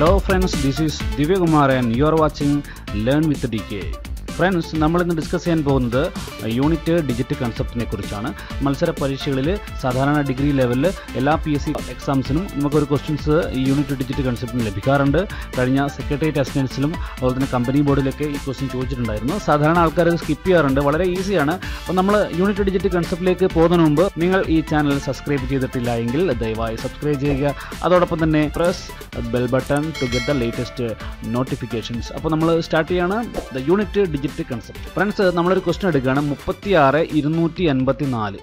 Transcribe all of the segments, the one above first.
Hello friends, this is Divya Kumar and you are watching Learn with DK. Friends നമ്മൾ ഇന്ന് discuss ചെയ്യാൻ പോകുന്നത് unit digit കൺസെപ്റ്റിനെ കുറിച്ചാണ്. മത്സര പരീക്ഷകളിൽ സാധാരണ ഡിഗ്രി ലെവലിൽ എല്ലാ പി എസ് സി എക്സാംസിനും നമുക്കൊരു ക്വസ്റ്റ്യൻസ് യൂണിറ്റ് ഡിജിറ്റ് കൺസെപ്റ്റിന് ലഭിക്കാറുണ്ട്. കഴിഞ്ഞ സെക്രട്ടേറിയറ്റ് അസിസ്റ്റൻസിലും അതുപോലെ തന്നെ കമ്പനി ബോർഡിലൊക്കെ ഈ ക്വസ്റ്റ്യൻ ചോദിച്ചിട്ടുണ്ടായിരുന്നു. സാധാരണ ആൾക്കാർ സ്കിപ്പ് ചെയ്യാറുണ്ട്. വളരെ ഈസിയാണ് അപ്പോൾ നമ്മൾ യൂണിറ്റ് ഡിജിറ്റ് കൺസെപ്റ്റിലേക്ക് പോകുന്നതിന് മുമ്പ് നിങ്ങൾ ഈ ചാനൽ സബ്സ്ക്രൈബ് ചെയ്തിട്ടില്ല എങ്കിൽ ദയവായി സബ്സ്ക്രൈബ് ചെയ്യുക. അതോടൊപ്പം തന്നെ press bell button to get the latest notifications അപ്പോൾ നമ്മൾ സ്റ്റാർട്ട് ചെയ്യാണ്. The unit digit concept friends നമ്മളൊരു ക്വസ്റ്റൻ എടുക്കുകയാണ്. മുപ്പത്തി ആറ് ഇരുന്നൂറ്റി എൺപത്തി നാല്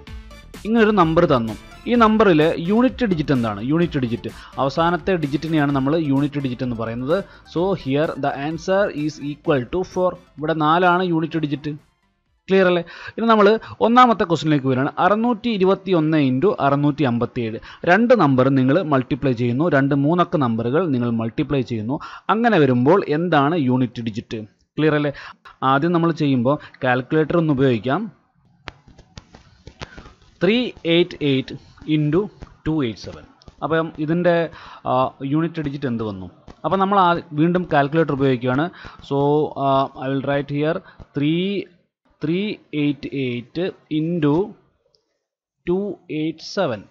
ഇങ്ങനൊരു നമ്പർ തന്നു. ഈ നമ്പറിൽ യൂണിറ്റ് ഡിജിറ്റ് എന്താണ്? യൂണിറ്റ് ഡിജിറ്റ് അവസാനത്തെ ഡിജിറ്റിനെയാണ് നമ്മൾ യൂണിറ്റ് ഡിജിറ്റ് എന്ന് പറയുന്നത്. So here the answer is equal to four ഇവിടെ നാലാണ് യൂണിറ്റ് ഡിജിറ്റ് ക്ലിയർ അല്ലേ? ഇനി നമ്മൾ ഒന്നാമത്തെ ക്വസ്റ്റിനിലേക്ക് വരികയാണ്. അറുന്നൂറ്റി ഇരുപത്തി ഒന്ന് ഇന്റു അറുന്നൂറ്റി അമ്പത്തി ഏഴ് രണ്ട് നമ്പർ നിങ്ങൾ മൾട്ടിപ്ലൈ ചെയ്യുന്നു. രണ്ട് മൂന്നക്ക നമ്പറുകൾ നിങ്ങൾ മൾട്ടിപ്ലൈ ചെയ്യുന്നു. അങ്ങനെ വരുമ്പോൾ എന്താണ് യൂണിറ്റ് ഡിജിറ്റ് ക്ലിയർ അല്ലേ? ആദ്യം നമ്മൾ ചെയ്യുമ്പോൾ കാൽക്കുലേറ്റർ ഒന്ന് ഉപയോഗിക്കാം. Three eight eight into two eight seven അപ്പം ഇതിന്റെ യൂണിറ്റ് ഡിജിറ്റ് എന്ത് വന്നു? അപ്പോൾ നമ്മൾ വീണ്ടും കാൽക്കുലേറ്റർ ഉപയോഗിക്കുകയാണ്. So I will write here three three eight eight into two eight seven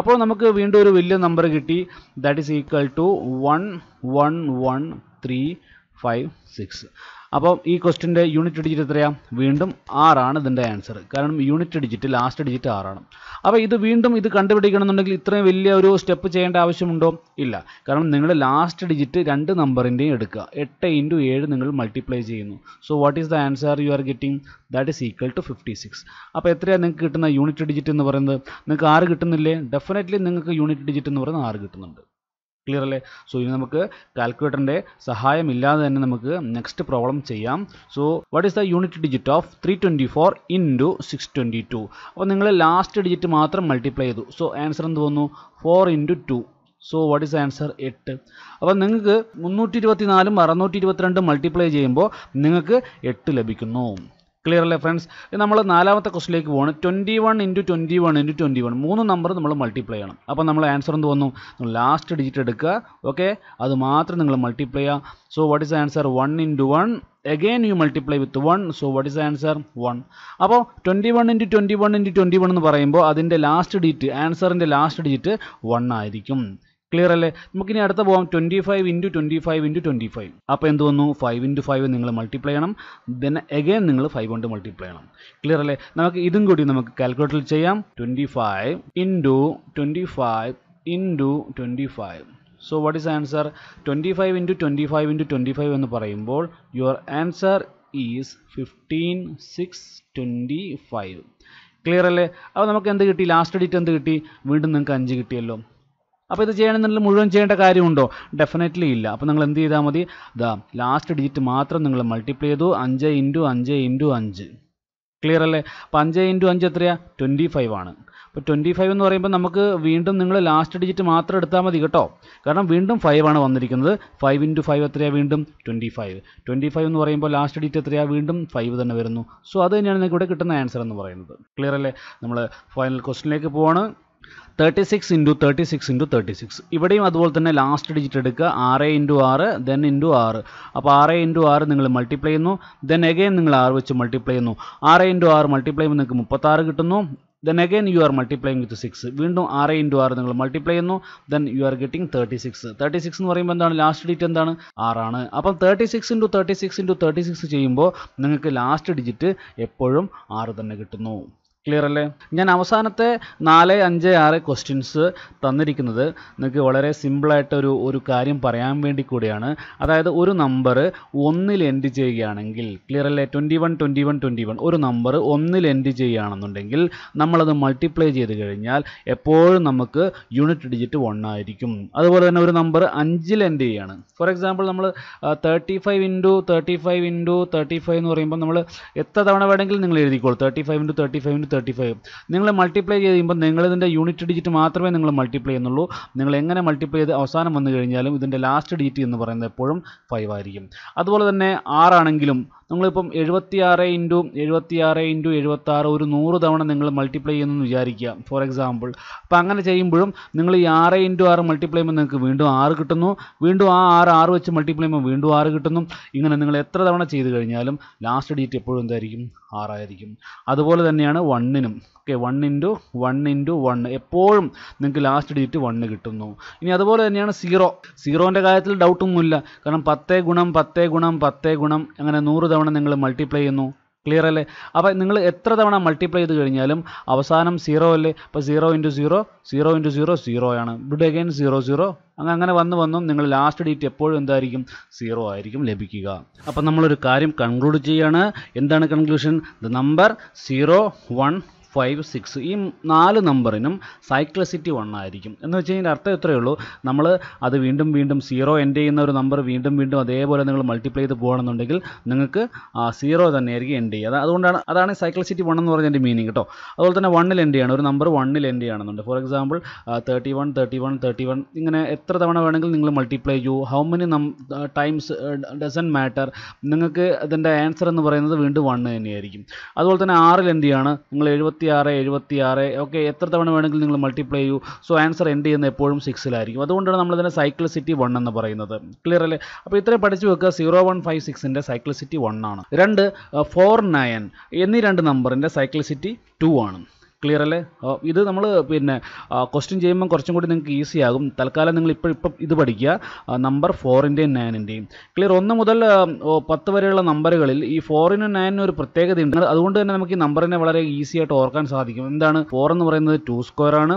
അപ്പോൾ നമുക്ക് വീണ്ടും ഒരു വലിയ നമ്പർ കിട്ടി. That is equal to one one one three five six അപ്പോൾ ഈ ക്വസ്റ്റിന്റെ യൂണിറ്റ് ഡിജിറ്റ് എത്രയാണ് വീണ്ടും ആറാണ് ഇതിന്റെ ആൻസർ കാരണം യൂണിറ്റ് ഡിജിറ്റ് ലാസ്റ്റ് ഡിജിറ്റ് ആറാണ്. അപ്പോൾ ഇത് വീണ്ടും ഇത് കണ്ടുപിടിക്കണമെന്നുണ്ടെങ്കിൽ ഇത്രയും വലിയ ഒരു സ്റ്റെപ്പ് ചെയ്യേണ്ട ആവശ്യമുണ്ടോ? ഇല്ല. കാരണം നിങ്ങൾ ലാസ്റ്റ് ഡിജിറ്റ് രണ്ട് നമ്പറിന്റെയും എടുക്കുക. എട്ട് ഇന്റു ഏഴ് നിങ്ങൾ മൾട്ടിപ്ലൈ ചെയ്യുന്നു. So what is the answer you are getting that is equal to fifty six അപ്പോൾ എത്രയാണ് നിങ്ങൾക്ക് കിട്ടുന്ന യൂണിറ്റ് ഡിജിറ്റ് എന്ന് പറയുന്നത്? നിങ്ങൾക്ക് ആറ് കിട്ടുന്നില്ലേ? ഡെഫിനറ്റ്ലി നിങ്ങൾക്ക് യൂണിറ്റ് ഡിജിറ്റ് എന്ന് പറയുന്നത് ആറ് കിട്ടുന്നുണ്ട്. ക്ലിയർ അല്ലേ? സോ ഇനി നമുക്ക് കാൽക്കുലേറ്ററിന്റെ സഹായമില്ലാതെ തന്നെ നമുക്ക് നെക്സ്റ്റ് പ്രോബ്ലം ചെയ്യാം. So what is the unit digit of three twenty four into six twenty two അപ്പോൾ നിങ്ങൾ ലാസ്റ്റ് ഡിജിറ്റ് മാത്രം മൾട്ടിപ്ലൈ ചെയ്തു. സോ ആൻസർ എന്ത് വന്നു? Four into two so what is answer എട്ട്. അപ്പോൾ നിങ്ങൾക്ക് മുന്നൂറ്റി ഇരുപത്തി നാലും അറുന്നൂറ്റി ഇരുപത്തിരണ്ടും മൾട്ടിപ്ലൈ ചെയ്യുമ്പോൾ നിങ്ങൾക്ക് എട്ട് ലഭിക്കുന്നു. ക്ലിയർ അല്ലേ ഫ്രണ്ട്സ് നമ്മൾ നാലാമത്തെ ക്വസ്റ്റിലേക്ക് പോകണം twenty one into twenty one into twenty one മൂന്ന് നമ്പർ നമ്മൾ മൾട്ടിപ്ലൈ ചെയ്യണം. അപ്പോൾ നമ്മൾ ആൻസർ എന്ത് വന്നു? ലാസ്റ്റ് ഡിജിറ്റ് എടുക്കുക. ഓക്കെ അത് മാത്രം നിങ്ങൾ മൾട്ടിപ്ലൈ ചെയ്യുക. So what is answer one into one again you multiply with one so what is answer one അപ്പോൾ twenty one into twenty one into twenty one എന്ന് പറയുമ്പോൾ അതിന്റെ ലാസ്റ്റ് ഡിജിറ്റ് ആൻസറിന്റെ ലാസ്റ്റ് ഡിജിറ്റ് വൺ ആയിരിക്കും. Clear അല്ലേ? നമുക്കിനി അടുത്ത പോകാം twenty five into twenty five into twenty five അപ്പോൾ എന്ത് വന്നു? ഫൈവ് ഇന്റു ഫൈവ് നിങ്ങൾ മൾട്ടിപ്ലൈ ചെയ്യണം. ദെൻ എഗെയിൻ നിങ്ങൾ ഫൈവ് കൊണ്ട് മൾട്ടിപ്ലൈ ചെയ്യണം. ക്ലിയർ അല്ലേ? നമുക്ക് ഇതും കൂടി നമുക്ക് കാൽക്കുലേറ്ററിൽ ചെയ്യാം. Twenty five into twenty five into twenty five so what is answer twenty five into twenty five into twenty five എന്ന് പറയുമ്പോൾ your answer is fifteen six twenty five clear അല്ലേ? അപ്പോൾ നമുക്ക് എന്ത് കിട്ടി? ലാസ്റ്റ് ഡിറ്റ് എന്ത് കിട്ടി? വീണ്ടും നിങ്ങൾക്ക് അഞ്ച് കിട്ടിയല്ലോ. അപ്പോൾ ഇത് ചെയ്യണമെന്നുള്ള മുഴുവൻ ചെയ്യേണ്ട കാര്യമുണ്ടോ? ഡെഫിനറ്റ്ലി ഇല്ല. അപ്പോൾ നിങ്ങൾ എന്ത് ചെയ്താൽ മതി? ദാ ലാസ്റ്റ് ഡിജിറ്റ് മാത്രം നിങ്ങൾ മൾട്ടിപ്ലൈ ചെയ്തു. അഞ്ച് ഇന്റു അഞ്ച് ഇന്റു അഞ്ച്. ക്ലിയർ അല്ലേ? അപ്പോൾ അഞ്ച് ഇന്റു അഞ്ച് എത്രയാണ് ട്വന്റി ഫൈവ് ആണ്. അപ്പോൾ ട്വന്റി ഫൈവ് എന്ന് പറയുമ്പോൾ നമുക്ക് വീണ്ടും നിങ്ങൾ ലാസ്റ്റ് ഡിജിറ്റ് മാത്രം എടുത്താൽ മതി കേട്ടോ. കാരണം വീണ്ടും ഫൈവ് ആണ് വന്നിരിക്കുന്നത്. ഫൈവ് ഇന്റു ഫൈവ് എത്രയാണ് വീണ്ടും? ട്വന്റി ഫൈവ് ട്വന്റി ഫൈവ് എന്ന് പറയുമ്പോൾ ലാസ്റ്റ് ഡിജിറ്റ് എത്രയാണ് വീണ്ടും ഫൈവ് തന്നെ വരുന്നു. സോ അത് തന്നെയാണ് നിങ്ങൾക്ക് ഇവിടെ കിട്ടുന്ന ആൻസർ എന്ന് പറയുന്നത്. ക്ലിയർ അല്ലേ? നമ്മൾ ഫൈനൽ ക്വസ്റ്റിനിലേക്ക് പോവാണ്. Thirty six into thirty six into thirty six ഇവിടെയും അതുപോലെ തന്നെ ലാസ്റ്റ് ഡിജിറ്റ് എടുക്കുക. ആറ് ഇന്റു ആറ് ദെൻ ഇന്റു ആറ്. അപ്പോൾ ആറ് ഇന്റു ആറ് നിങ്ങൾ മൾട്ടിപ്ലൈ ചെയ്യുന്നു. ദെൻ എഗെയിൻ നിങ്ങൾ ആറ് വെച്ച് മൾട്ടിപ്ലൈ ചെയ്യുന്നു. ആറ് ഇന്റു ആറ് മൾട്ടിപ്ലൈ ചെയ്യുമ്പോൾ നിങ്ങൾക്ക് മുപ്പത്താറ് കിട്ടുന്നു. Then again you are multiplying with six വീണ്ടും ആറ് ഇന്റു ആറ് നിങ്ങൾ മൾട്ടിപ്ലൈ ചെയ്യുന്നു. Then you are getting thirty six thirty six എന്ന് പറയുമ്പോൾ എന്താണ്? ലാസ്റ്റ് ഡിജിറ്റ് എന്താണ്? ആറാണ്. അപ്പം thirty six into thirty six into thirty six ചെയ്യുമ്പോൾ നിങ്ങൾക്ക് ലാസ്റ്റ് ഡിജിറ്റ് എപ്പോഴും ആറ് തന്നെ കിട്ടുന്നു. ക്ലിയർ അല്ലേ? ഞാൻ അവസാനത്തെ നാല് അഞ്ച് ആറ് ക്വസ്റ്റ്യൻസ് തന്നിരിക്കുന്നത് നിങ്ങൾക്ക് വളരെ സിമ്പിളായിട്ട് ഒരു ഒരു കാര്യം പറയാൻ വേണ്ടി കൂടിയാണ്. അതായത് ഒരു നമ്പർ ഒന്നിൽ എൻഡ് ചെയ്യുകയാണെങ്കിൽ ക്ലിയർ അല്ലേ? Twenty one twenty one twenty one ഒരു നമ്പർ ഒന്നിൽ എൻഡ് ചെയ്യുകയാണെന്നുണ്ടെങ്കിൽ നമ്മളത് മൾട്ടിപ്ലൈ ചെയ്ത് കഴിഞ്ഞാൽ എപ്പോഴും നമുക്ക് യൂണിറ്റ് ഡിജിറ്റ് വൺ ആയിരിക്കും. അതുപോലെ തന്നെ ഒരു നമ്പർ അഞ്ചിൽ എൻഡ് ചെയ്യുകയാണ്. ഫോർ എക്സാമ്പിൾ നമ്മൾ thirty five into thirty five into thirty five എന്ന് പറയുമ്പോൾ നമ്മൾ എത്ര തവണ വേണമെങ്കിലും നിങ്ങൾ എഴുതിക്കോളൂ. Thirty five into thirty five into thirty five നിങ്ങൾ മൾട്ടിപ്ലൈ ചെയ്ത് കഴിയുമ്പോൾ നിങ്ങളിതിന്റെ യൂണിറ്റ് ഡിജിറ്റ് മാത്രമേ നിങ്ങൾ മൾട്ടിപ്ലൈ ചെയ്യുന്നുള്ളൂ. നിങ്ങൾ എങ്ങനെ മൾട്ടിപ്ലൈ ചെയ്ത് അവസാനം വന്നു കഴിഞ്ഞാലും ഇതിന്റെ ലാസ്റ്റ് ഡിജിറ്റ് എന്ന് പറയുന്നത് എപ്പോഴും ഫൈവ് ആയിരിക്കും. അതുപോലെ തന്നെ ആറാണെങ്കിലും നമ്മളിപ്പം എഴുപത്തി ആറ് ഇന്റു എഴുപത്തി ആറ് ഇന്റു എഴുപത്തി ആറ് ഒരു നൂറ് തവണ നിങ്ങൾ മൾട്ടിപ്ലൈ ചെയ്യുന്നു വിചാരിക്കുക. ഫോർ എക്സാമ്പിൾ അപ്പോൾ അങ്ങനെ ചെയ്യുമ്പോഴും നിങ്ങൾ ഈ ആറ് ഇന്റു ആറ് മൾട്ടിപ്ലൈ ചെയ്യുമ്പോൾ നിങ്ങൾക്ക് വീണ്ടും ആറ് കിട്ടുന്നു. വീണ്ടും ആ ആറ് ആറ് വെച്ച് മൾട്ടിപ്ലൈ ചെയ്യുമ്പോൾ വീണ്ടും ആറ് കിട്ടുന്നു. ഇങ്ങനെ നിങ്ങൾ എത്ര തവണ ചെയ്ത് കഴിഞ്ഞാലും ലാസ്റ്റ് ഡിജിറ്റ് എപ്പോഴും എന്തായിരിക്കും? ആറായിരിക്കും. അതുപോലെ തന്നെയാണ് വണ്ണിനും okay one into one into one എപ്പോഴും നിങ്ങൾക്ക് ലാസ്റ്റ് ഡിജിറ്റ് വണ്ണ് കിട്ടുന്നു. ഇനി അതുപോലെ തന്നെയാണ് സീറോ സീറോന്റെ കാര്യത്തിൽ ഡൗട്ടൊന്നുമില്ല കാരണം പത്തേ ഗുണം പത്തേ ഗുണം പത്തേ ഗുണം അങ്ങനെ നൂറ് തവണ നിങ്ങൾ മൾട്ടിപ്ലൈ ചെയ്യുന്നു. ക്ലിയർ അല്ലേ? അപ്പോൾ നിങ്ങൾ എത്ര തവണ മൾട്ടിപ്ലൈ ചെയ്ത് കഴിഞ്ഞാലും അവസാനം സീറോ അല്ലേ? അപ്പോൾ zero into zero zero into zero zero ആണ്. ഇവിടെ അഗൈൻ സീറോ സീറോ അങ്ങനെ അങ്ങനെ വന്ന് വന്നും നിങ്ങൾ ലാസ്റ്റ് ഡേറ്റ് എപ്പോഴും എന്തായിരിക്കും? സീറോ ആയിരിക്കും ലഭിക്കുക. അപ്പം നമ്മളൊരു കാര്യം കൺക്ലൂഡ് ചെയ്യാണ്. എന്താണ് conclusion the number zero one five six ഈ നാല് നമ്പറിനും സൈക്ലസിറ്റി വൺ ആയിരിക്കും. എന്ന് വെച്ച് കഴിഞ്ഞാൽ അർത്ഥം എത്രയേ ഉള്ളൂ. നമ്മൾ അത് വീണ്ടും വീണ്ടും സീറോ എൻഡ് ചെയ്യുന്ന ഒരു നമ്പർ വീണ്ടും വീണ്ടും അതേപോലെ നിങ്ങൾ മൾട്ടിപ്ലൈ ചെയ്ത് പോകണമെന്നുണ്ടെങ്കിൽ നിങ്ങൾക്ക് സീറോ തന്നെയായിരിക്കും എൻഡ് ചെയ്യുക. അതുകൊണ്ടാണ് അതാണ് സൈക്ലസിറ്റി വൺ എന്ന് പറഞ്ഞതിന്റെ മീനിങ് കേട്ടോ. അതുപോലെ തന്നെ വണ്ണിൽ എൻഡ് ചെയ്യണം. ഒരു നമ്പർ വണ്ണിൽ എൻഡ് ചെയ്യണമെന്നുണ്ട്. For example thirty one thirty one thirty one ഇങ്ങനെ എത്ര തവണ വേണമെങ്കിൽ നിങ്ങൾ മൾട്ടിപ്ലൈ ചെയ്യൂ. ഹൗ മെനി നം ടൈംസ് ഡസൻ മാറ്റർ നിങ്ങൾക്ക് അതിന്റെ ആൻസർ എന്ന് പറയുന്നത് വീണ്ടും വണ്ണ് തന്നെയായിരിക്കും. അതുപോലെ തന്നെ ആറിൽ എൻഡ് ചെയ്യാണ്? നിങ്ങൾ എഴുപത്തി ആറ് എഴുപത്തി ആറ് ഓക്കെ എത്ര തവണ വേണമെങ്കിലും നിങ്ങൾ മൾട്ടിപ്ലൈ ചെയ്യൂ. സോ ആൻസർ എൻഡ് ചെയ്യുന്നത് എപ്പോഴും സിക്സിലായിരിക്കും അതുകൊണ്ടാണ് നമ്മൾ ഇതിനെ സൈക്ലിസിറ്റി വൺ എന്ന് പറയുന്നത്. ക്ലിയർ അല്ലേ? അപ്പോൾ ഇത്രയും പഠിച്ചു വെക്കുക സീറോ വൺ ഫൈവ് സിക്സിന്റെ സൈക്ലിസിറ്റി വൺ ആണ്. രണ്ട് ഫോർ നയൻ എന്നീ രണ്ട് നമ്പറിന്റെ സൈക്ലിസിറ്റി ടു ആണ്. ക്ലിയർ അല്ലേ? ഇത് നമ്മൾ പിന്നെ ക്വസ്റ്റ്യൻ ചെയ്യുമ്പോൾ കുറച്ചും കൂടി നിങ്ങൾക്ക് ഈസി ആകും. തൽക്കാലം നിങ്ങൾ ഇപ്പോൾ ഇപ്പം ഇത് പഠിക്കുക. നമ്പർ ഫോറിന്റെയും നയനിന്റെയും ക്ലിയർ ഒന്ന് മുതൽ പത്ത് വരെയുള്ള നമ്പറുകളിൽ ഈ ഫോറിനും നയനും ഒരു പ്രത്യേകതയുണ്ട്. അതുകൊണ്ട് തന്നെ നമുക്ക് ഈ നമ്പറിനെ വളരെ ഈസി ആയിട്ട് ഓർക്കാൻ സാധിക്കും. എന്താണ്? ഫോർ എന്ന് പറയുന്നത് ടു സ്ക്വയർ ആണ്.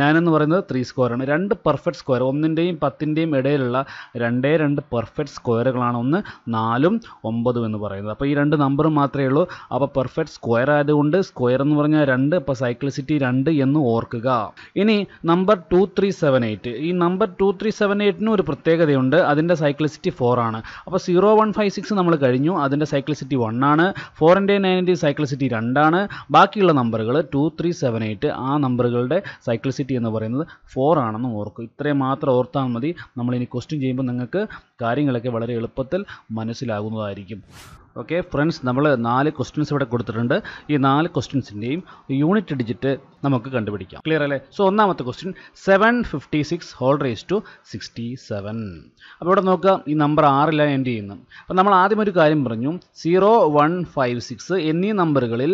നയൻ എന്ന് പറയുന്നത് ത്രീ സ്ക്വയറാണ് രണ്ട് പെർഫെക്റ്റ് സ്ക്വയർ ഒന്നിന്റെയും പത്തിന്റെയും ഇടയിലുള്ള രണ്ടേ രണ്ട് പെർഫെക്റ്റ് സ്ക്വയറുകളാണ് ഒന്ന് നാലും ഒമ്പതും എന്ന് പറയുന്നത്. അപ്പോൾ ഈ രണ്ട് നമ്പർ മാത്രമേ ഉള്ളൂ. അപ്പോൾ പെർഫെക്റ്റ് സ്ക്വയർ ആയതുകൊണ്ട് സ്ക്വയർ എന്ന് പറഞ്ഞാൽ രണ്ട് ഇപ്പോൾ സൈക്ലിസിറ്റി രണ്ട് എന്ന് ഓർക്കുക. ഇനി number two three seven eight ഈ നമ്പർ ടു ത്രീ സെവൻ എയ്റ്റിനും ഒരു പ്രത്യേകതയുണ്ട്. അതിന്റെ സൈക്ലിസിറ്റി ഫോർ ആണ്. അപ്പോൾ സീറോ വൺ ഫൈവ് സിക്സ് നമ്മൾ കഴിഞ്ഞു. അതിന്റെ സൈക്ലിസിറ്റി വൺ ആണ്. ഫോറിന്റെ നയന്റെ സൈക്ലിസിറ്റി രണ്ടാണ് ബാക്കിയുള്ള നമ്പറുകൾ ടു ത്രീ സെവൻ എയ്റ്റ് ആ നമ്പറുകളുടെ സൈക്ലിസിറ്റി എന്ന് പറയുന്നത് ഫോർ ആണെന്ന് ഓർക്കും. ഇത്രയും മാത്രം ഓർത്താൽ മതി. നമ്മളിനി ക്വസ്റ്റ്യൻ ചെയ്യുമ്പോൾ നിങ്ങൾക്ക് കാര്യങ്ങളൊക്കെ വളരെ എളുപ്പത്തിൽ മനസ്സിലാകുന്നതായിരിക്കും. ഓക്കെ ഫ്രണ്ട്സ് നമ്മൾ നാല് ക്വസ്റ്റ്യൻസ് ഇവിടെ കൊടുത്തിട്ടുണ്ട്. ഈ നാല് ക്വസ്റ്റ്യൻസിന്റെയും യൂണിറ്റ് ഡിജിറ്റ് നമുക്ക് കണ്ടുപിടിക്കാം. ക്ലിയർ അല്ലേ? സോ ഒന്നാമത്തെ question seven fifty six whole raise to sixty seven അപ്പോൾ ഇവിടെ നോക്കുക ഈ നമ്പർ ആറിലാണ് എൻഡ് ചെയ്യുന്നു അപ്പോൾ നമ്മൾ ആദ്യം ഒരു കാര്യം പറഞ്ഞു സീറോ വൺ ഫൈവ് സിക്സ് എന്നീ നമ്പറുകളിൽ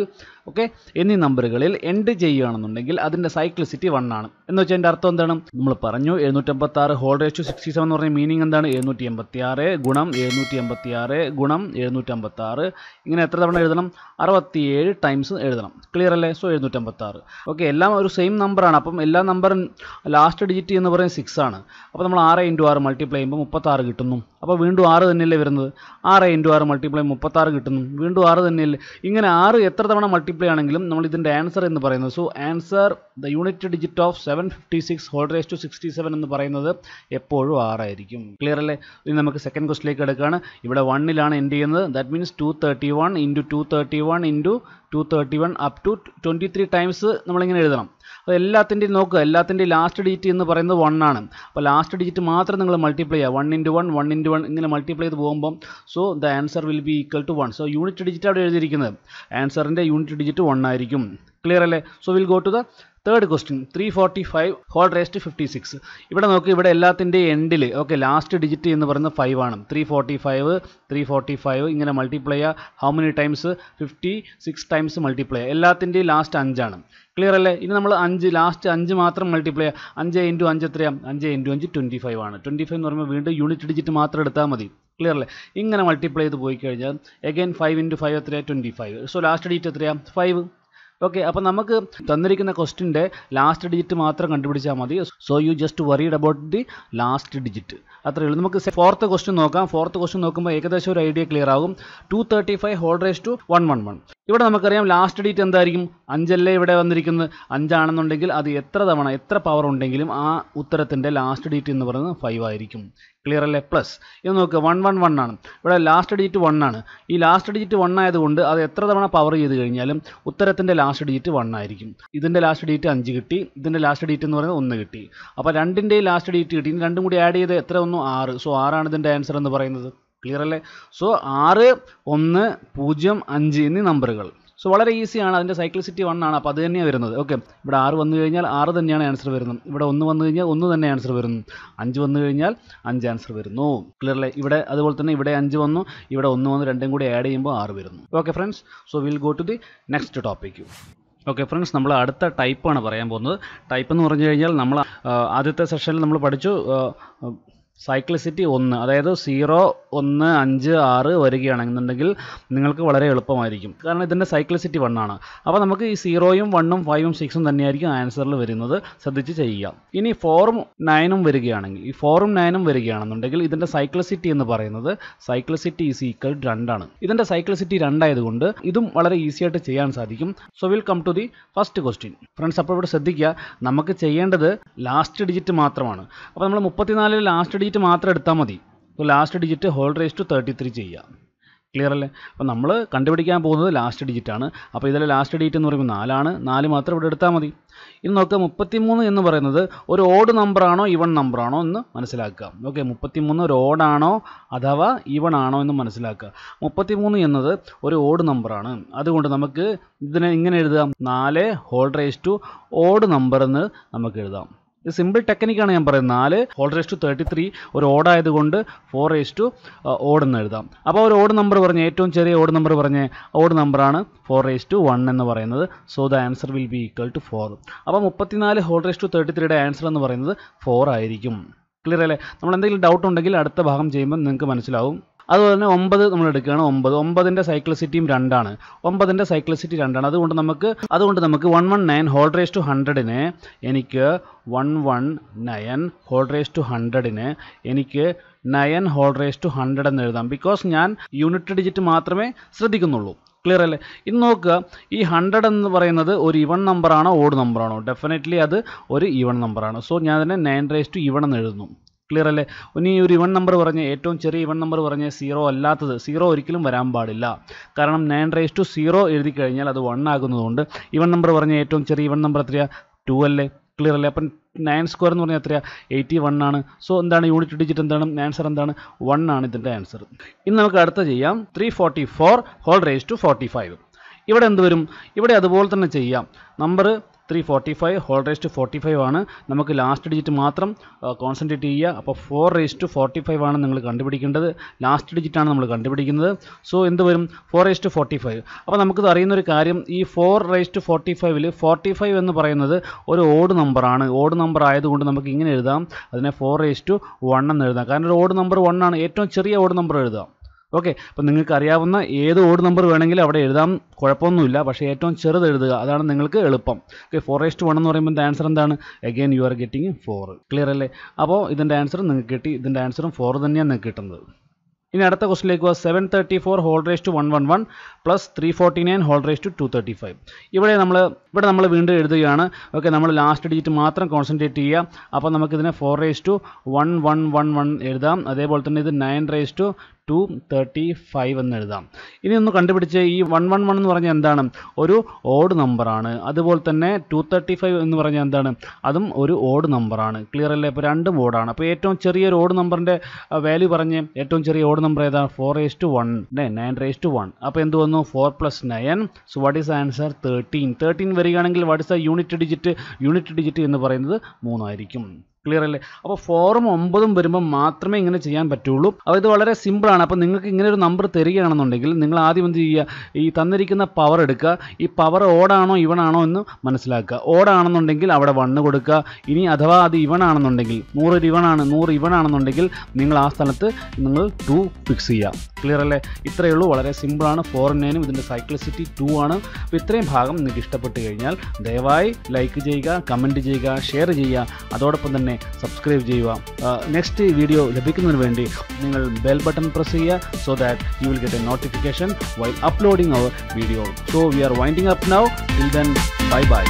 ഓക്കെ എന്നീ നമ്പറുകളിൽ എൻഡ് ചെയ്യുകയാണെന്നുണ്ടെങ്കിൽ അതിന്റെ സൈക്ലിസിറ്റി വൺ ആണ്. എന്ന് വെച്ചാൽ എന്റെ അർത്ഥം എന്താണ്? നമ്മൾ പറഞ്ഞു എഴുന്നൂറ്റമ്പത്താറ് whole raise to sixty seven എന്ന് പറഞ്ഞ മീനിങ് എന്താണ്? എഴുന്നൂറ്റി എൺപത്തി ആറ് ഗുണം എഴുന്നൂറ്റി എൺപത്തി ആറ് ഗുണം എഴുന്നൂറ്റമ്പത്തി ആറ് ഇങ്ങനെ എത്ര തവണ എഴുതണം? അറുപത്തിയേഴ് ടൈംസ് എഴുതണം. ക്ലിയർ അല്ലേ? സോ എഴുന്നൂറ്റമ്പത്താറ്. ഓക്കെ എല്ലാം ഒരു സെയിം നമ്പറാണ് അപ്പം എല്ലാ നമ്പറും ലാസ്റ്റ് ഡിജിറ്റ് എന്ന് പറയുന്നത് സിക്സ് ആണ്. അപ്പോൾ നമ്മൾ ആറ് ഇന്റു ആറ് മൾട്ടിപ്ലൈ ചെയ്യുമ്പോൾ മുപ്പത്താറ് കിട്ടുന്നു. അപ്പോൾ വീണ്ടും ആറ് തന്നെയല്ലേ വരുന്നത്? ആറ് ഇന്റു ആറ് മൾട്ടിപ്ലൈ മുപ്പത്താറ് കിട്ടുന്നു. വീണ്ടും ആറ് തന്നെയല്ലേ? ഇങ്ങനെ ആറ് എത്ര തവണ മൾട്ടിപ്ലൈ ആണെങ്കിലും നമ്മൾ ഇതിന്റെ ആൻസർ എന്ന് പറയുന്നത്. So answer the unit digit of seven fifty six whole raise to sixty seven എന്ന് പറയുന്നത് എപ്പോഴും ആറായിരിക്കും. ക്ലിയർ അല്ലേ? ഇനി നമുക്ക് സെക്കൻഡ് ക്വസ്റ്റിലേക്ക് എടുക്കുകയാണ്. ഇവിടെ വണ്ണിലാണ് എൻഡ് ചെയ്യുന്നത്. That means two thirty one into two thirty one into two thirty one up to twenty three times നമ്മളിങ്ങനെ എഴുതണം. അപ്പോൾ എല്ലാത്തിന്റെയും നോക്കുക. എല്ലാത്തിന്റെയും ലാസ്റ്റ് ഡിജിറ്റ് എന്ന് പറയുന്നത് വൺ ആണ്. അപ്പോൾ ലാസ്റ്റ് ഡിജിറ്റ് മാത്രം നിങ്ങൾ മൾട്ടിപ്ലൈ ചെയ്യുക. One into one one into one ഇങ്ങനെ മൾട്ടിപ്ലൈ ചെയ്ത് പോകുമ്പം so the answer will be equal to one so unit digit അവിടെ എഴുതിയിരിക്കുന്നത്. ആൻസറിന്റെ യൂണിറ്റ് ഡിജിറ്റ് വൺ ആയിരിക്കും. ക്ലിയർ അല്ലേ? So will go to the third question three forty five whole raised fifty six ഇവിടെ നോക്കി ഇവിടെ എല്ലാത്തിന്റെ എൻഡിൽ ഓക്കെ ലാസ്റ്റ് ഡിജിറ്റ് എന്ന് പറയുന്നത് ഫൈവ് ആണ്. Three forty five three forty five ഇങ്ങനെ മൾട്ടിപ്ലൈ ചെയ്യുക. How many times fifty six times multiply എല്ലാത്തിന്റെയും ലാസ്റ്റ് അഞ്ചാണ് ക്ലിയർ അല്ലേ? ഇനി നമ്മൾ അഞ്ച് ലാസ്റ്റ് അഞ്ച് മാത്രം മൾട്ടിപ്ലൈ ചെയ്യുക. അഞ്ച് ഇന്റു അഞ്ച് എത്രയാണ് അഞ്ച് ഇന്റു അഞ്ച് ട്വന്റി ഫൈവ് ആണ്. ട്വന്റി ഫൈവ് എന്ന് പറയുമ്പോൾ വീണ്ടും യൂണിറ്റ് ഡിജിറ്റ് മാത്രം എടുത്താൽ മതി. ക്ലിയർ അല്ലേ? ഇങ്ങനെ മൾട്ടിപ്ലൈ ചെയ്ത് പോയി കഴിഞ്ഞാൽ എഗൈൻ ഫൈവ് ഇന്റു ഫൈവ് എത്രയാണ് twenty five so last digit എത്രയാണ് ഫൈവ് ഓക്കെ അപ്പോൾ നമുക്ക് തന്നിരിക്കുന്ന ക്വസ്റ്റിന്റെ ലാസ്റ്റ് ഡിജിറ്റ് മാത്രം കണ്ടുപിടിച്ചാൽ മതി. So you just worried about the last digit അത്രയേ ഉള്ളൂ. നമുക്ക് ഫോർത്ത് ക്വസ്റ്റ്യൻ നോക്കാം. ഫോർത്ത് ക്വസ്റ്റ്യൻ നോക്കുമ്പോൾ ഏകദേശം ഒരു ഐഡിയ ക്ലിയർ ആകും. Two thirty five whole two one one one ഇവിടെ നമുക്കറിയാം ലാസ്റ്റ് ഡിജിറ്റ് എന്തായിരിക്കും? അഞ്ചല്ലേ ഇവിടെ വന്നിരിക്കുന്നത്. അഞ്ചാണെന്നുണ്ടെങ്കിൽ അത് എത്ര തവണ എത്ര പവർ ഉണ്ടെങ്കിലും ആ ഉത്തരത്തിന്റെ ലാസ്റ്റ് ഡിജിറ്റ് എന്ന് പറയുന്നത് ഫൈവ് ആയിരിക്കും. ക്ലിയർ അല്ലേ? പ്ലസ് ഇത് നോക്കുക വൺ വൺ വൺ ആണ്. ഇവിടെ ലാസ്റ്റ് ഡിജിറ്റ് വൺ ആണ്. ഈ ലാസ്റ്റ് ഡിജിറ്റ് വൺ ആയതുകൊണ്ട് അത് എത്ര തവണ പവർ ചെയ്ത് കഴിഞ്ഞാലും ഉത്തരത്തിന്റെ ലാസ്റ്റ് ഡിജിറ്റ് വൺ ആയിരിക്കും. ഇതിന്റെ ലാസ്റ്റ് ഡിജിറ്റ് അഞ്ച് കിട്ടി. ഇതിന്റെ ലാസ്റ്റ് ഡിജിറ്റ് എന്ന് പറയുന്നത് ഒന്ന് കിട്ടി. അപ്പോൾ രണ്ടിന്റെയും ലാസ്റ്റ് ഡിജിറ്റ് കിട്ടി. ഇനി രണ്ടും കൂടി ആഡ് ചെയ്ത് എത്ര ഒന്നും ആറ്. സോ ആറാണ് ഇതിന്റെ ആൻസർ എന്ന് പറയുന്നത്. ക്ലിയർ അല്ലേ? സോ ആറ് ഒന്ന് പൂജ്യം അഞ്ച് എന്നീ നമ്പറുകൾ സോ വളരെ ഈസിയാണ് അതിന്റെ സൈക്ലിസിറ്റി വൺ ആണ്. അപ്പോൾ അത് തന്നെയാണ് വരുന്നത്. ഓക്കെ ഇവിടെ ആറ് വന്നു കഴിഞ്ഞാൽ ആറ് തന്നെയാണ് ആൻസർ വരുന്നത്. ഇവിടെ ഒന്ന് വന്നു കഴിഞ്ഞാൽ ഒന്ന് തന്നെ ആൻസർ വരുന്നു അഞ്ച് വന്നു കഴിഞ്ഞാൽ അഞ്ച് ആൻസർ വരുന്നു. ക്ലിയർ അല്ലേ? ഇവിടെ അതുപോലെ തന്നെ ഇവിടെ അഞ്ച് വന്നു. ഇവിടെ ഒന്ന് വന്നു. രണ്ടും കൂടി ആഡ് ചെയ്യുമ്പോൾ ആറ് വരുന്നു. Okay friends so will go to the next topic okay friends നമ്മൾ അടുത്ത ടൈപ്പാണ് പറയാൻ പോകുന്നത്. ടൈപ്പ് എന്ന് പറഞ്ഞു കഴിഞ്ഞാൽ നമ്മൾ ആദ്യത്തെ സെഷനിൽ നമ്മൾ പഠിച്ചു സൈക്ലിസിറ്റി ഒന്ന് അതായത് സീറോ ഒന്ന് അഞ്ച് ആറ് വരികയാണെന്നുണ്ടെങ്കിൽ നിങ്ങൾക്ക് വളരെ എളുപ്പമായിരിക്കും. കാരണം ഇതിന്റെ സൈക്ലിസിറ്റി വണ്ണാണ് അപ്പോൾ നമുക്ക് ഈ സീറോയും വണ്ണും ഫൈവും സിക്സും തന്നെയായിരിക്കും ആൻസറിൽ വരുന്നത്. ശ്രദ്ധിച്ച് ചെയ്യുക. ഇനി ഫോറും നയനും വരികയാണെങ്കിൽ ഈ ഫോറും നയനും വരികയാണെന്നുണ്ടെങ്കിൽ ഇതിന്റെ സൈക്ലിസിറ്റി എന്ന് പറയുന്നത് സൈക്ലിസിറ്റി ഈസ് ഈക്വൽ രണ്ടാണ് ഇതിന്റെ സൈക്ലിസിറ്റി രണ്ടായതുകൊണ്ട് ഇതും വളരെ ഈസി ആയിട്ട് ചെയ്യാൻ സാധിക്കും. So will come to the first question friends അപ്പോൾ ഇവിടെ ശ്രദ്ധിക്കുക. നമുക്ക് ചെയ്യേണ്ടത് ലാസ്റ്റ് ഡിജിറ്റ് മാത്രമാണ്. അപ്പോൾ നമ്മൾ മുപ്പത്തിനാലിൽ ലാസ്റ്റ് മാത്രം എടുത്താൽ മതി. അപ്പോൾ last digit whole raise to thirty three ചെയ്യുക ക്ലിയർ അല്ലേ? അപ്പോൾ നമ്മൾ കണ്ടുപിടിക്കാൻ പോകുന്നത് ലാസ്റ്റ് ഡിജിറ്റ് ആണ്. അപ്പോൾ ഇതിലെ ലാസ്റ്റ് ഡിജിറ്റ് എന്ന് പറയുമ്പോൾ നാലാണ്. നാല് മാത്രം ഇവിടെ എടുത്താൽ മതി. ഇനി നോക്കുക മുപ്പത്തിമൂന്ന് എന്ന് പറയുന്നത് ഒരു ഓഡ് നമ്പറാണോ ഈവൺ നമ്പറാണോ എന്ന് മനസ്സിലാക്കുക. ഓക്കെ മുപ്പത്തിമൂന്ന് ഒരു ഓഡാണോ അഥവാ ഈവൺ ആണോ എന്ന് മനസ്സിലാക്കുക. മുപ്പത്തിമൂന്ന് എന്നത് ഒരു ഓഡ് നമ്പറാണ് അതുകൊണ്ട് നമുക്ക് ഇതിനെ ഇങ്ങനെ എഴുതാം. നാല് whole raise to odd number എന്ന് നമുക്ക് എഴുതാം. ഇത് സിമ്പിൾ ടെക്നിക്കാണ് ഞാൻ പറയുന്നത്. നാല് whole raise to thirty three ഒരു ഓടായതുകൊണ്ട് ഫോർ റേസ് ടു ഓഡ് എന്ന് എഴുതാം. അപ്പോൾ ഒരു ഓട് നമ്പർ പറഞ്ഞ് ഏറ്റവും ചെറിയ ഓട് നമ്പർ പറഞ്ഞ് ഓട് നമ്പറാണ് ഫോർ റേസ് ടു വൺ എന്ന് പറയുന്നത്. So the answer will be equal to four. അപ്പോൾ മുപ്പത്തിനാല് ഹോൾ റേസ് ടു തേർട്ടി ത്രീയുടെ ആൻസർ എന്ന് പറയുന്നത് ഫോർ ആയിരിക്കും. ക്ലിയർ അല്ലേ? നമ്മൾ എന്തെങ്കിലും ഡൗട്ട് ഉണ്ടെങ്കിൽ അടുത്ത ഭാഗം ചെയ്യുമ്പോൾ നിങ്ങൾക്ക് മനസ്സിലാവും. അതുപോലെ തന്നെ ഒമ്പത് നമ്മൾ എടുക്കുകയാണ് ഒമ്പത്. ഒമ്പതിന്റെ സൈക്ലിസിറ്റിയും രണ്ടാണ്. ഒമ്പതിന്റെ സൈക്ലിസിറ്റി രണ്ടാണ്. അതുകൊണ്ട് നമുക്ക് അതുകൊണ്ട് നമുക്ക് one one nine whole raise to ഹൺഡ്രഡിന് എനിക്ക് one one nine whole raise to ഹൺഡ്രഡിന് എനിക്ക് nine whole raise to hundred എന്ന് എഴുതാം. ബിക്കോസ് ഞാൻ യൂണിറ്റ് ഡിജിറ്റ് മാത്രമേ ശ്രദ്ധിക്കുന്നുള്ളൂ. ക്ലിയർ അല്ലേ? ഇന്ന് നോക്കുക ഈ ഹൺഡ്രഡ് എന്ന് പറയുന്നത് ഒരു ഇവൺ നമ്പറാണോ ഓഡ് നമ്പറാണോ ഡെഫിനറ്റ്ലി അത് ഒരു ഇവൺ നമ്പറാണ് സോ ഞാൻ അതിനെ നയൻ റേസ് ടു ഇവൺ എന്ന് എഴുതുന്നു. ക്ലിയർ അല്ലേ? ഇനി ഒരു ഇവൺ നമ്പർ പറഞ്ഞ് ഏറ്റവും ചെറിയ ഇവൺ നമ്പർ പറഞ്ഞ് സീറോ അല്ലാത്തത് സീറോ ഒരിക്കലും വരാൻ പാടില്ല. കാരണം നയൻ റേസ് ടു സീറോ എഴുതി കഴിഞ്ഞാൽ അത് വൺ ആകുന്നതുകൊണ്ട് ഇവൺ നമ്പർ പറഞ്ഞ് ഏറ്റവും ചെറിയ ഇവൺ നമ്പർ എത്രയാ? ടു അല്ലേ? ക്ലിയർ അല്ലേ? അപ്പം നയൻ സ്ക്വയർ എന്ന് പറഞ്ഞാൽ എത്രയാ? എയ്റ്റി വൺ ആണ്. സോ എന്താണ്? യൂണിറ്റ് ഡിജിറ്റ് എന്താണ്? ആൻസർ എന്താണ്? വൺ ആണ് ഇതിന്റെ ആൻസർ ഇനി നമുക്ക് അടുത്ത ചെയ്യാം. Three forty four whole raise to forty five ഇവിടെ എന്ത് വരും? ഇവിടെ അതുപോലെ തന്നെ ചെയ്യാം. Number three forty five whole raise to forty five ആണ്. നമുക്ക് ലാസ്റ്റ് ഡിജിറ്റ് മാത്രം കോൺസെൻട്രേറ്റ് ചെയ്യുക. അപ്പോൾ four raise to forty five ആണ് നിങ്ങൾ കണ്ടുപിടിക്കേണ്ടത്. ലാസ്റ്റ് ഡിജിറ്റാണ് നമ്മൾ കണ്ടുപിടിക്കുന്നത്. സോ എന്ത് വരും? Four raise to forty five അപ്പോൾ നമുക്കിത് അറിയുന്നൊരു കാര്യം ഈ ഫോർ റേസ് ടു ഫോർട്ടി ഫൈവിൽ ഫോർട്ടി ഫൈവ് എന്ന് പറയുന്നത് ഒരു ഓഡ് നമ്പറാണ് ഓഡ് നമ്പർ ആയതുകൊണ്ട് നമുക്ക് ഇങ്ങനെ എഴുതാം. അതിനെ ഫോർ റേസ് ടു വൺ എന്ന് എഴുതാം. കാരണം ഒരു ഓഡ് നമ്പർ വൺ ആണ്. ഏറ്റവും ചെറിയ ഓഡ് നമ്പർ എഴുതാം. ഓക്കെ അപ്പം നിങ്ങൾക്ക് അറിയാവുന്ന ഏത് ഓഡ് നമ്പർ വേണമെങ്കിലും അവിടെ എഴുതാം. കുഴപ്പമൊന്നുമില്ല. പക്ഷേ ഏറ്റവും ചെറുത് എഴുതുക. അതാണ് നിങ്ങൾക്ക് എളുപ്പം. ഓക്കെ ഫോർ എസ്റ്റ് വൺ എന്ന് പറയുമ്പോൾ ആൻസർ എന്താണ്? Again you are getting four clear അല്ലേ? അപ്പോൾ ഇതിന്റെ ആൻസർ നിങ്ങൾക്ക് കിട്ടി. ഇതിന്റെ ആൻസറും ഫോർ തന്നെയാണ് നിങ്ങൾക്ക് കിട്ടുന്നത്. ഇനി അടുത്ത ക്വസ്റ്റിലേക്ക് പോകാം seven thirty four whole raise to one one one plus three forty nine whole raise to two thirty five ഇവിടെ നമ്മൾ ഇവിടെ നമ്മൾ വീണ്ടും എഴുതുകയാണ്. ഓക്കെ നമ്മൾ ലാസ്റ്റ് ഡിജിറ്റ് മാത്രം കോൺസെൻട്രേറ്റ് ചെയ്യുക. അപ്പോൾ നമുക്കിതിനെ four raise to one one one one എഴുതാം. അതേപോലെ തന്നെ ഇത് nine raise to two thirty five എന്ന് എഴുതാം. ഇനി ഒന്ന് കണ്ടുപിടിച്ച് ഈ വൺ വൺ വൺ എന്ന് പറഞ്ഞാൽ എന്താണ്? ഒരു ഓഡ് നമ്പറാണ് അതുപോലെ തന്നെ ടു തേർട്ടി ഫൈവ് എന്ന് പറഞ്ഞാൽ എന്താണ്? അതും ഒരു ഓഡ് നമ്പറാണ് ക്ലിയർ അല്ലേ? ഇപ്പോൾ രണ്ടും ഓടാണ് അപ്പോൾ ഏറ്റവും ചെറിയൊരു ഓഡ് നമ്പറിന്റെ വാല്യൂ പറഞ്ഞ് ഏറ്റവും ചെറിയ ഓഡ് നമ്പർ ഏതാണ് four raise to one nine raise to one അപ്പോൾ എന്ത് വന്നു? Four plus nine so what is answer thirteen thirteen വരികയാണെങ്കിൽ what is the unit digit unit digit എന്ന് പറയുന്നത് മൂന്നായിരിക്കും. ക്ലിയർ അല്ലേ? അപ്പോൾ ഫോറും ഒമ്പതും വരുമ്പോൾ മാത്രമേ ഇങ്ങനെ ചെയ്യാൻ പറ്റുള്ളൂ. അപ്പോൾ ഇത് വളരെ സിമ്പിളാണ് അപ്പോൾ നിങ്ങൾക്ക് ഇങ്ങനെ ഒരു നമ്പർ തരികയാണെന്നുണ്ടെങ്കിൽ നിങ്ങൾ ആദ്യം എന്ത് ചെയ്യുക? ഈ തന്നിരിക്കുന്ന പവർ എടുക്കുക. ഈ പവർ ഓടാണോ ഇവണാണോ എന്ന് മനസ്സിലാക്കുക. ഓടാണെന്നുണ്ടെങ്കിൽ അവിടെ വണ്ണ് കൊടുക്കുക. ഇനി അഥവാ അത് ഇവണാണെന്നുണ്ടെങ്കിൽ നൂറ് ഇവണാണ് നൂറ് ഇവണാണെന്നുണ്ടെങ്കിൽ നിങ്ങൾ ആ സ്ഥലത്ത് നിങ്ങൾ ടു ഫിക്സ് ചെയ്യുക. ക്ലിയർ അല്ലേ? ഇത്രയേ ഉള്ളൂ. വളരെ സിമ്പിളാണ് ഫോർ നയനും ഇതിന്റെ സൈക്ലിസിറ്റി ടു ആണ്. അപ്പോൾ ഇത്രയും ഭാഗം നിങ്ങൾക്ക് ഇഷ്ടപ്പെട്ട് കഴിഞ്ഞാൽ ദയവായി ലൈക്ക് ചെയ്യുക കമന്റ് ചെയ്യുക ഷെയർ ചെയ്യുക. അതോടൊപ്പം തന്നെ സബ്സ്ക്രൈബ് ചെയ്യുക. നെക്സ്റ്റ് വീഡിയോ ലഭിക്കുന്നതിന് വേണ്ടി നിങ്ങൾ ബെൽ ബട്ടൺ പ്രസ് ചെയ്യുക so that you will get a notification while uploading our video so we are winding up now till then bye bye